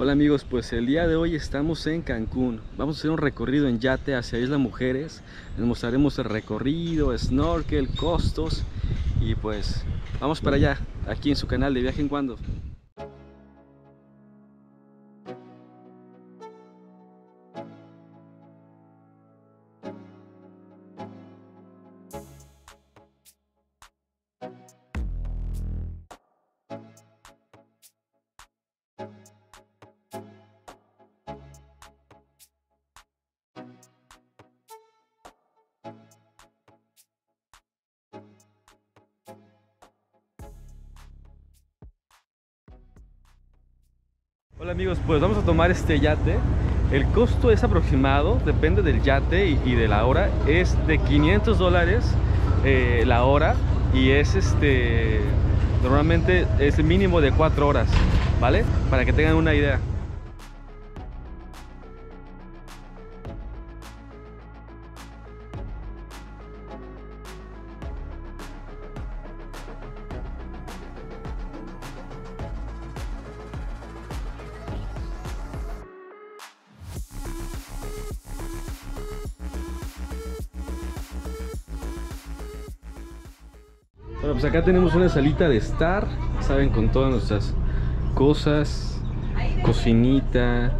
Hola amigos, pues el día de hoy estamos en Cancún. Vamos a hacer un recorrido en yate hacia Isla Mujeres. Les mostraremos el recorrido, snorkel, costos y pues vamos para allá, aquí en su canal de Viaje en Cuando. Hola amigos, pues vamos a tomar este yate. El costo es aproximado, depende del yate y, de la hora. Es de 500 dólares eh, la hora y es este, normalmente es el mínimo de 4 horas, ¿vale? Para que tengan una idea. Bueno, pues acá tenemos una salita de estar, saben, con todas nuestras cosas, cocinita.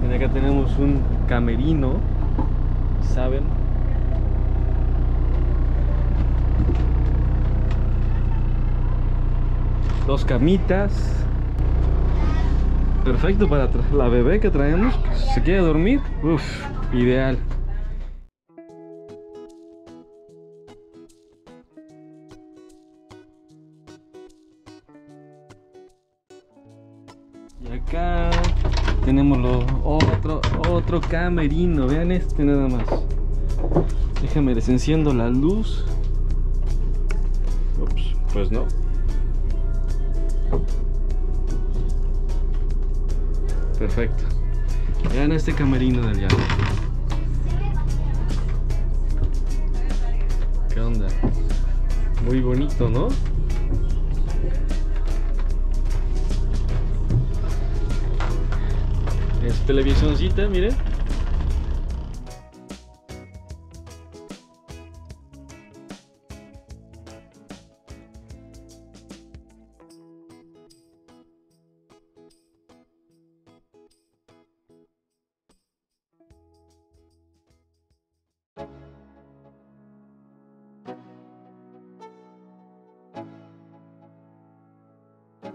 Y acá tenemos un camerino, saben. Dos camitas. Perfecto para la bebé que traemos. Si se quiere dormir, uff, ideal. Y acá tenemos lo otro, otro camerino. Vean este nada más. Déjame les enciendo la luz. Ups, pues no. Perfecto. Vean este camerino del llano. ¿Qué onda? Muy bonito, ¿no? Es televisioncita, miren.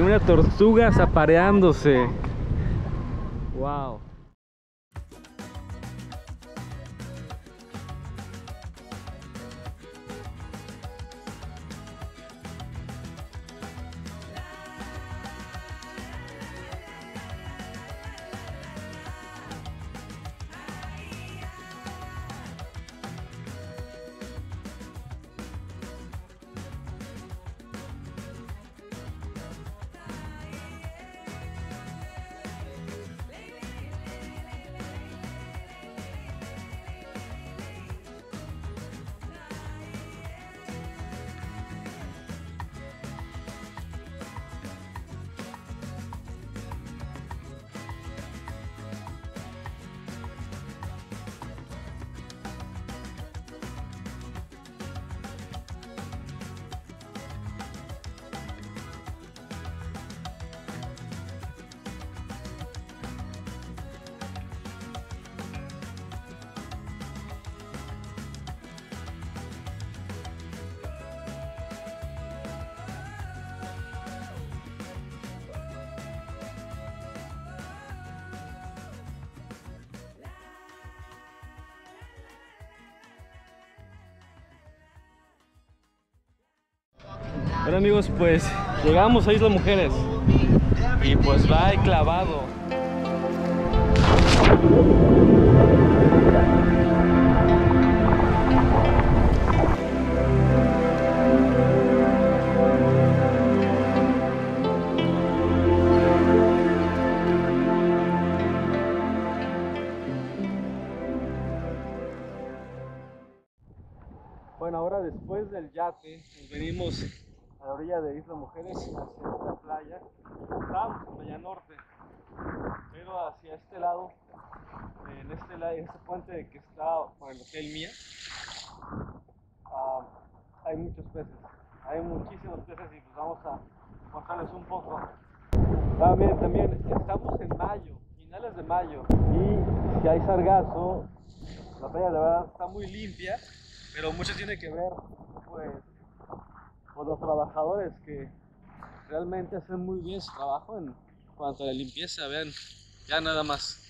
Una tortuga zapareándose. Wow. Bueno amigos, pues llegamos a Isla Mujeres y pues va el clavado. Bueno, ahora después del yate, nos venimos a la orilla de Isla Mujeres hacia esta playa. Estábamos en Playa Norte, pero hacia este lado, en este, la- en este puente que está por el Hotel Mía, ah, hay muchos peces. Hay muchísimos peces y pues vamos a mostrarles un poco. También, también estamos en mayo, finales de mayo, y si hay sargazo, la playa de verdad está muy limpia, pero mucho tiene que ver pues con los trabajadores que realmente hacen muy bien su trabajo en cuanto a la limpieza, vean, ya nada más.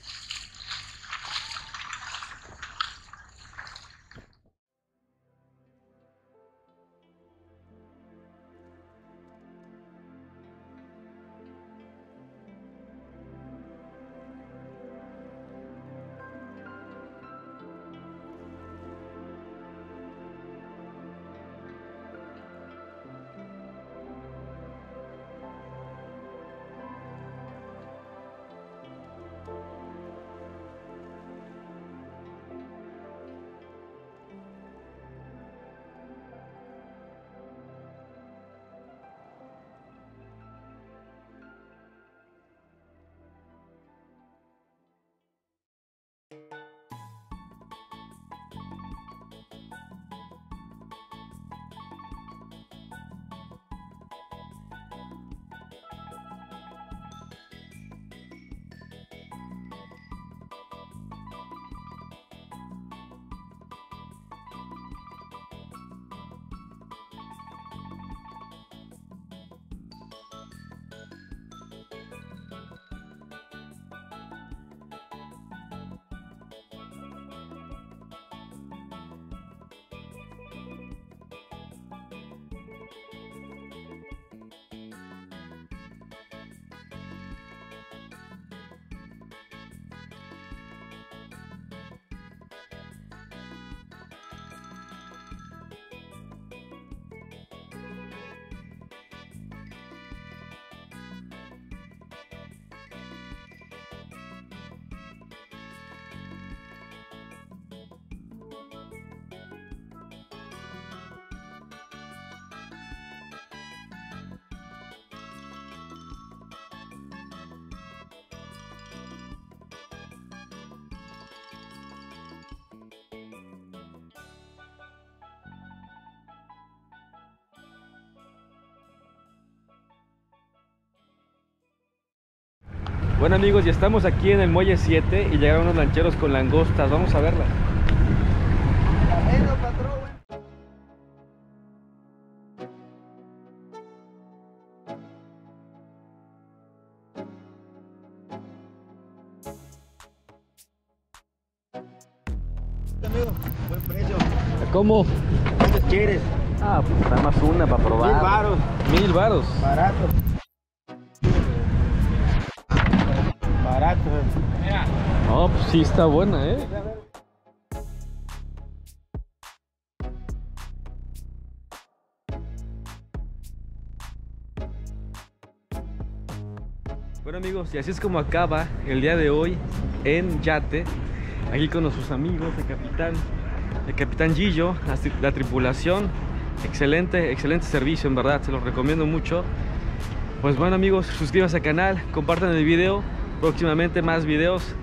Bueno amigos, ya estamos aquí en el muelle 7 y llegaron unos lancheros con langostas, vamos a verlas. Amigo, buen precio. ¿Cómo? ¿Cuántos quieres? Ah, pues nada más una para probar. Mil varos. Mil varos. Barato. Barato. No, pues sí está buena, ¿eh? Bueno amigos, y así es como acaba el día de hoy en Yate, aquí con nuestros amigos, el capitán, el capitán Gillo, la, la tripulación, excelente, excelente servicio en verdad, se los recomiendo mucho. Pues bueno amigos, suscríbanse al canal, compartan el video, próximamente más videos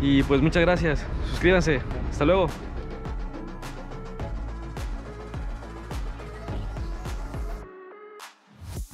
y pues muchas gracias, suscríbanse, hasta luego.